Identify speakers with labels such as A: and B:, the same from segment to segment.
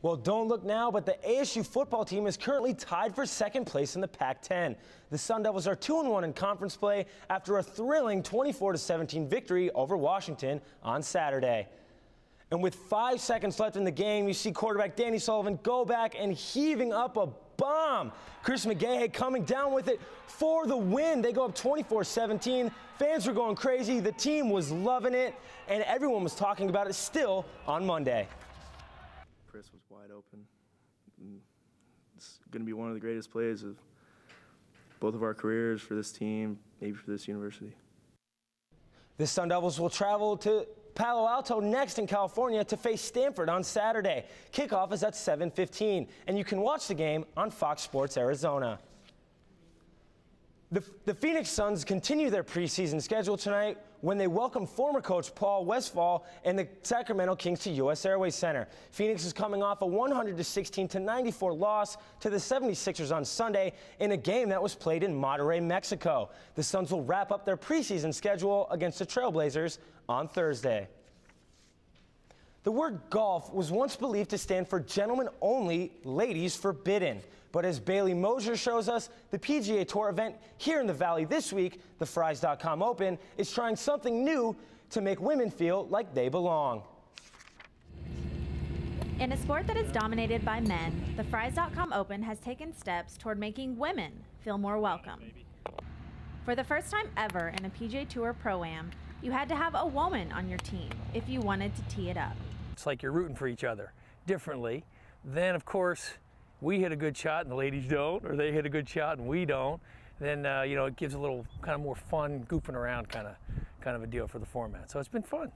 A: Well, don't look now, but the ASU football team is currently tied for second place in the Pac-10. The Sun Devils are 2-1 in conference play after a thrilling 24-17 victory over Washington on Saturday. And with five seconds left in the game, you see quarterback Danny Sullivan go back and heaving up a bomb. Chris McGaha coming down with it for the win. They go up 24-17. Fans were going crazy. The team was loving it, and everyone was talking about it still on Monday.
B: Chris was wide open. Mm, it's going to be one of the greatest plays of both of our careers for this team, maybe for this university.
A: The Sun Devils will travel to Palo Alto next in California to face Stanford on Saturday. Kickoff is at 7:15, and you can watch the game on Fox Sports Arizona. The, the, Phoenix Suns continue their preseason schedule tonight when they welcome former coach Paul Westphal and the Sacramento Kings to U.S. Airways Center. Phoenix is coming off a 116 94 loss to the 76ers on Sunday in a game that was played in Monterrey, Mexico. The Suns will wrap up their preseason schedule against the Trailblazers on Thursday. The word golf was once believed to stand for gentlemen only, ladies forbidden. But as Bailey Mosier shows us, the PGA Tour event here in the Valley this week, the Frys.com Open, is trying something new to make women feel like they belong.
C: In a sport that is dominated by men, the Frys.com Open has taken steps toward making women feel more welcome. For the first time ever in a PGA Tour Pro-Am, you had to have a woman on your team if you wanted to tee it up.
D: It's like you're rooting for each other differently. Then, of course, we hit a good shot and the ladies don't, or they hit a good shot and we don't, then uh, you know it gives a little kind of more fun, goofing around kind of kind of a deal for the format. So it's been fun.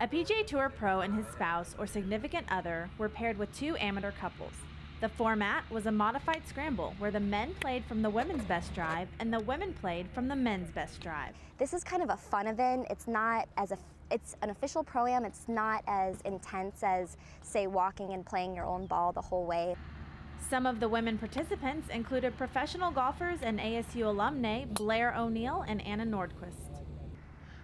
C: A PGA Tour pro and his spouse or significant other were paired with two amateur couples. The format was a modified scramble where the men played from the women's best drive and the women played from the men's best drive.
E: This is kind of a fun event. It's not as a it's an official pro-am. It's not as intense as say walking and playing your own ball the whole way.
C: Some of the women participants included professional golfers and ASU alumnae Blair O'Neal and Anna Nordqvist.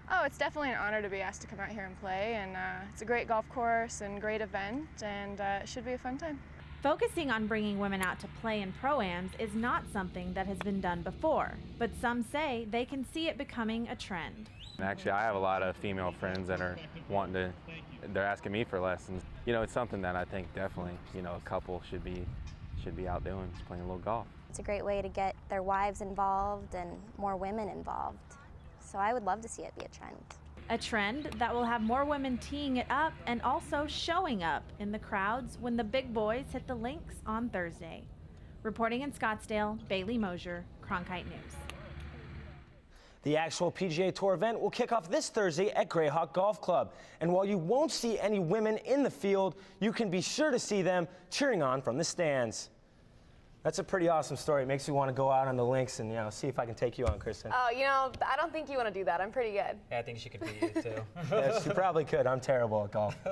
F: Oh, it's definitely an honor to be asked to come out here and play, and uh, it's a great golf course and great event, and uh, it should be a fun time.
C: Focusing on bringing women out to play in pro-ams is not something that has been done before, but some say they can see it becoming a trend.
G: Actually, I have a lot of female friends that are wanting to, they're asking me for lessons. You know, it's something that I think definitely, you know, a couple should be should be out doing, just playing a little golf.
E: It's a great way to get their wives involved and more women involved. So I would love to see it be a trend.
C: A trend that will have more women teeing it up and also showing up in the crowds when the big boys hit the links on Thursday. Reporting in Scottsdale, Bailey Mosier, Cronkite News.
A: The actual PGA Tour event will kick off this Thursday at Grayhawk Golf Club. And while you won't see any women in the field, you can be sure to see them cheering on from the stands. That's a pretty awesome story. It makes me want to go out on the links and you know see if I can take you on, Kristen.
H: Oh, you know, I don't think you want to do that. I'm pretty good.
I: Yeah, I think she could beat you too.
A: yeah, she probably could. I'm terrible at golf.